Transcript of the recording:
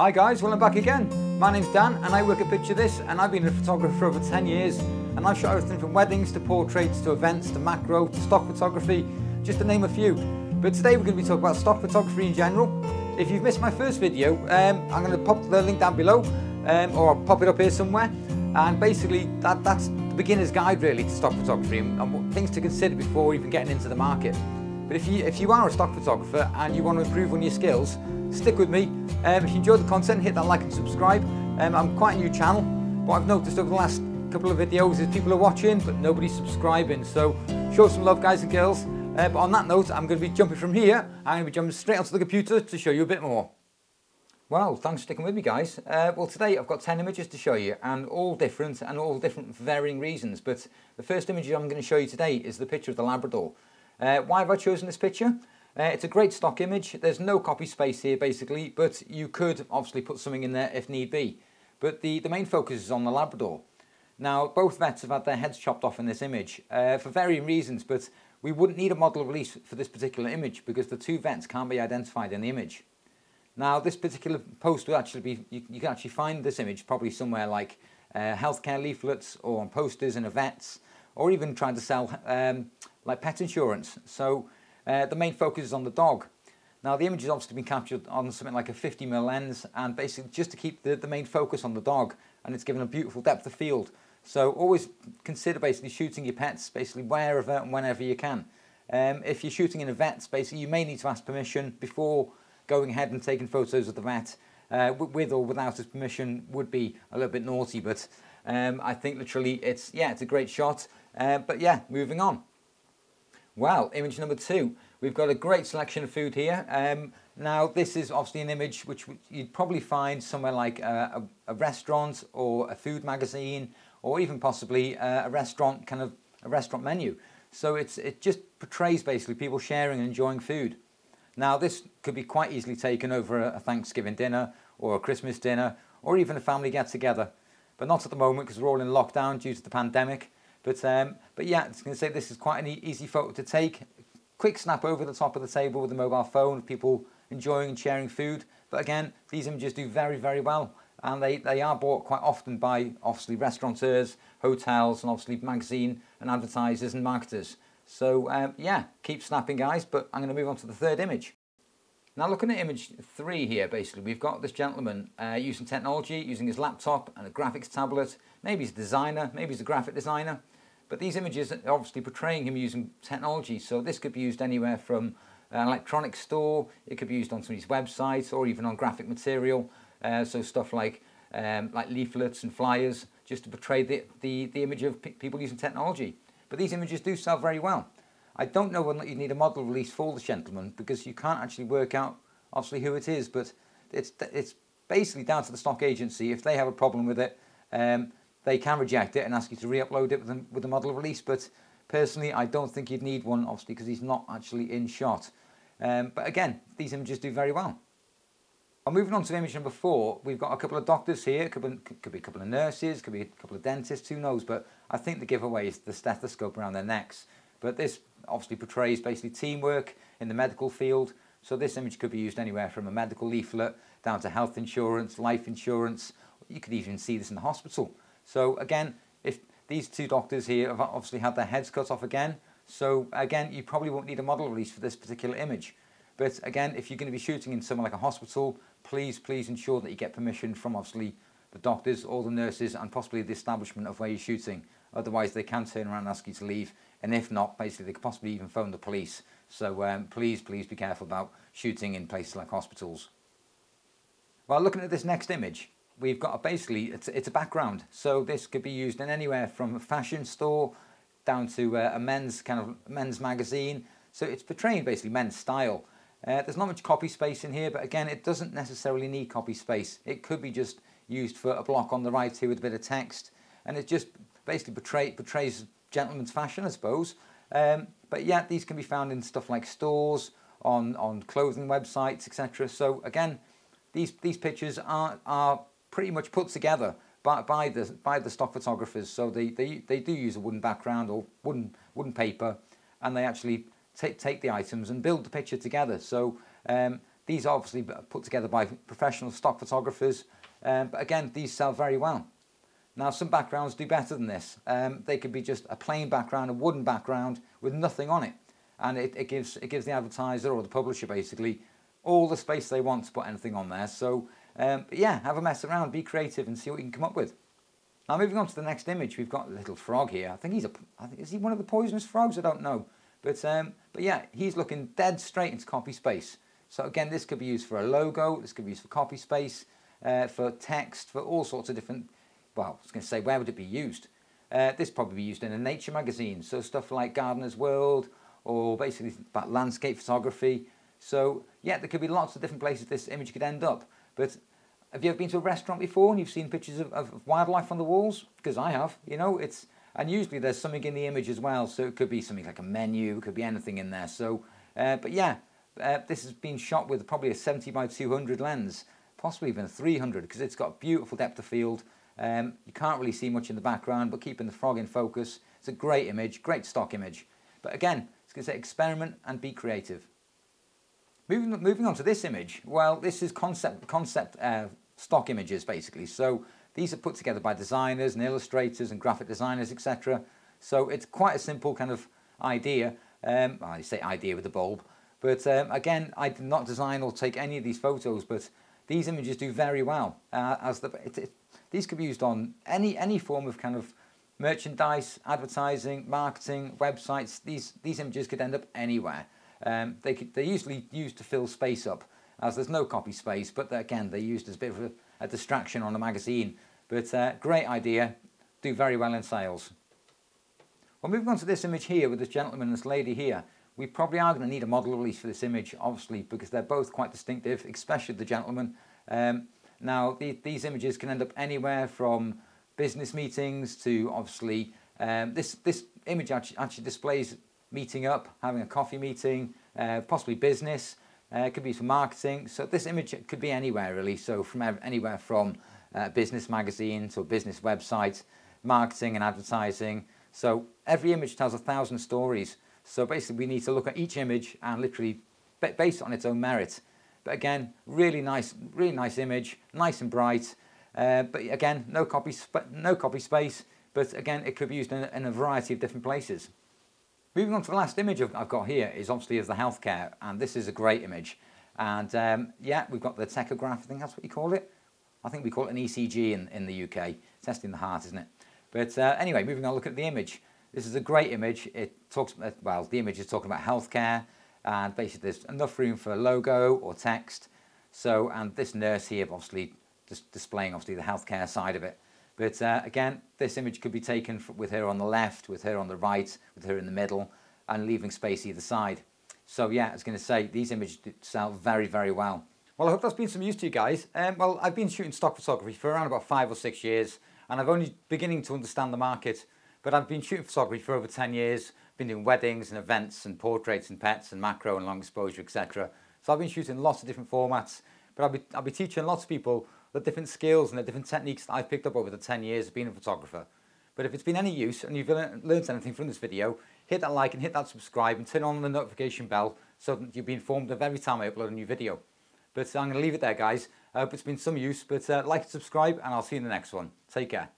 Hi guys, well I'm back again. My name's Dan and I work at Picture This and I've been a photographer for over 10 years and I've shot everything from weddings to portraits to events to macro to stock photography, just to name a few. But today we're going to be talking about stock photography in general. If you've missed my first video, um, I'm going to pop the link down below um, or I'll pop it up here somewhere and basically that, that's the beginner's guide really to stock photography and, and things to consider before even getting into the market. But if you, if you are a stock photographer and you want to improve on your skills, stick with me. Um, if you enjoyed the content, hit that like and subscribe. Um, I'm quite a new channel, but I've noticed over the last couple of videos is people are watching, but nobody's subscribing. So show some love, guys and girls. Uh, but on that note, I'm going to be jumping from here. I'm going to be jumping straight onto the computer to show you a bit more. Well, thanks for sticking with me, guys. Uh, well, today I've got 10 images to show you, and all different, and all different varying reasons. But the first image I'm going to show you today is the picture of the Labrador. Uh, why have I chosen this picture? Uh, it's a great stock image. There's no copy space here basically, but you could obviously put something in there if need be. But the, the main focus is on the Labrador. Now, both vets have had their heads chopped off in this image uh, for varying reasons, but we wouldn't need a model release for this particular image because the two vets can't be identified in the image. Now, this particular post will actually be, you, you can actually find this image probably somewhere like uh, healthcare leaflets or on posters in a vets, or even trying to sell um, like pet insurance. So uh, the main focus is on the dog. Now the image has obviously been captured on something like a 50mm lens and basically just to keep the, the main focus on the dog and it's given a beautiful depth of field. So always consider basically shooting your pets basically wherever and whenever you can. Um, if you're shooting in a vet, basically you may need to ask permission before going ahead and taking photos of the vet. Uh, with or without his permission would be a little bit naughty, but um, I think literally it's, yeah, it's a great shot. Uh, but yeah, moving on. Well, image number two. We've got a great selection of food here. Um, now, this is obviously an image which you'd probably find somewhere like a, a, a restaurant or a food magazine or even possibly a, a restaurant kind of a restaurant menu. So it's, it just portrays basically people sharing and enjoying food. Now, this could be quite easily taken over a, Thanksgiving dinner or a Christmas dinner or even a family get-together. But not at the moment because we're all in lockdown due to the pandemic. But, um, but yeah, I was going to say this is quite an easy photo to take. Quick snap over the top of the table with a mobile phone, people enjoying and sharing food. But again, these images do very, very well. And they, they are bought quite often by, obviously, restaurateurs, hotels, and obviously magazine and advertisers and marketers. So, um, yeah, keep snapping, guys. But I'm going to move on to the third image. Now looking at image three here, basically, we've got this gentleman uh, using technology, using his laptop and a graphics tablet. Maybe he's a designer, maybe he's a graphic designer. But these images are obviously portraying him using technology, so this could be used anywhere from an electronics store, it could be used on somebody's website or even on graphic material, uh, so stuff like um, like leaflets and flyers, just to portray the, the, the image of people using technology. But these images do sell very well. I don't know whether you need a model release for the gentleman because you can't actually work out obviously who it is, but it's, it's basically down to the stock agency. If they have a problem with it, um, they can reject it and ask you to re-upload it with the, with the model release. But personally, I don't think you'd need one, obviously, because he's not actually in shot. Um, but again, these images do very well. I'm moving on to image number four. We've got a couple of doctors here. Could be a couple of nurses, could be a couple of dentists, who knows. But I think the giveaway is the stethoscope around their necks. But this obviously portrays basically teamwork in the medical field. So this image could be used anywhere from a medical leaflet down to health insurance, life insurance. You could even see this in the hospital. So again, if these two doctors here have obviously had their heads cut off again, so again, you probably won't need a model release for this particular image. But again, if you're going to be shooting in somewhere like a hospital, please, please ensure that you get permission from obviously the doctors or the nurses and possibly the establishment of where you're shooting. Otherwise, they can turn around and ask you to leave. And if not, basically, they could possibly even phone the police. So um, please, please be careful about shooting in places like hospitals. Well, looking at this next image, we've got a, basically, it's, it's a background. So this could be used in anywhere from a fashion store down to a, a men's kind of men's magazine. So it's portraying basically men's style. Uh, there's not much copy space in here, but again, it doesn't necessarily need copy space. It could be just used for a block on the right here with a bit of text. And it just basically portray, portrays gentleman's fashion, I suppose. Um, but yeah, these can be found in stuff like stores, on, on clothing websites, etc. So again, these, these pictures are, are pretty much put together by, by, the, by the stock photographers. So they, they, they do use a wooden background or wooden, wooden paper and they actually take, take the items and build the picture together. So um, these are obviously put together by professional stock photographers, um, but again, these sell very well. Now, some backgrounds do better than this. Um, they could be just a plain background, a wooden background with nothing on it. And it, it, gives, it gives the advertiser or the publisher basically all the space they want to put anything on there. So, um, yeah, have a mess around, be creative and see what you can come up with. Now, moving on to the next image, we've got a little frog here. I think he's a, I think, is he one of the poisonous frogs? I don't know. But, um, but yeah, he's looking dead straight into copy space. So again, this could be used for a logo, this could be used for copy space, uh, for text, for all sorts of different well, I was going to say, where would it be used? Uh, this probably be used in a nature magazine, so stuff like Gardener's World or basically about landscape photography. So yeah, there could be lots of different places this image could end up. But have you ever been to a restaurant before and you've seen pictures of, of wildlife on the walls? Because I have, you know, it's and usually there's something in the image as well. So it could be something like a menu, it could be anything in there. So, uh, but yeah, uh, this has been shot with probably a 70 by 200 lens, possibly even a 300 because it's got beautiful depth of field um, you can't really see much in the background, but keeping the frog in focus. It's a great image, great stock image. But again, it's going to say experiment and be creative. Moving, moving on to this image, well, this is concept, concept uh, stock images basically. So these are put together by designers and illustrators and graphic designers, etc. So it's quite a simple kind of idea. Um, I say idea with a bulb. But um, again, I did not design or take any of these photos, but these images do very well. Uh, as the, it, it, these could be used on any, any form of kind of merchandise, advertising, marketing, websites. These, these images could end up anywhere. Um, they could, they're usually used to fill space up, as there's no copy space, but again, they're used as a bit of a, a distraction on a magazine. But uh, great idea, do very well in sales. Well, moving on to this image here with this gentleman and this lady here, we probably are going to need a model release for this image, obviously, because they're both quite distinctive, especially the gentleman. Um, now, the, these images can end up anywhere from business meetings to obviously, um, this, this image actually, actually, displays meeting up, having a coffee meeting, uh, possibly business, uh, it could be for marketing. So this image could be anywhere really, so from anywhere from uh, business magazine to business website, marketing and advertising. So every image tells a thousand stories. So basically we need to look at each image and literally based on its own merit. But again, really nice, really nice image, nice and bright. Uh, but again, no copy, no copy space. But again, it could be used in in a, variety of different places. Moving on to the last image I've got here is obviously of the healthcare, and this is a great image. And um, yeah, we've got the tachograph, I think that's what you call it. I think we call it an ECG in, in the UK, testing the heart, isn't it? But uh, anyway, moving on, look at the image. This is a great image. It talks, uh, well, the image is talking about healthcare and basically there's enough room for a logo or text. So, and this nurse here obviously just displaying obviously the healthcare side of it. But uh, again, this image could be taken with her on the left, with her on the right, with her in the middle, and leaving space either side. So yeah, I was going to say, these images sell very, very well. Well, I hope that's been some use to you guys. Um, well, I've been shooting stock photography for around about five or six years, and I've only beginning to understand the market. But I've been shooting photography for over 10 years, been doing weddings and events and portraits and pets and macro and long exposure, etc. So I've been shooting lots of different formats, but I'll be, I'll be teaching lots of people the different skills and the different techniques that I've picked up over the 10 years of being a photographer. But if it's been any use and you've learned anything from this video, hit that like and hit that subscribe and turn on the notification bell so that you'll be informed of every time I upload a new video. But I'm going to leave it there, guys. I hope it's been some use, but uh, like and subscribe, and I'll see you in the next one. Take care.